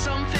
something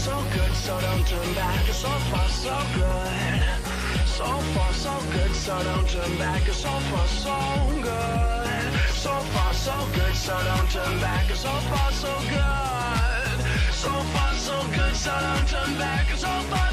So good, so don't turn back. So far, so good. So far, so good, so don't turn back. So far, so good. So far, so good, so don't turn back. So far, so good. So far, so good, so don't turn back. So far,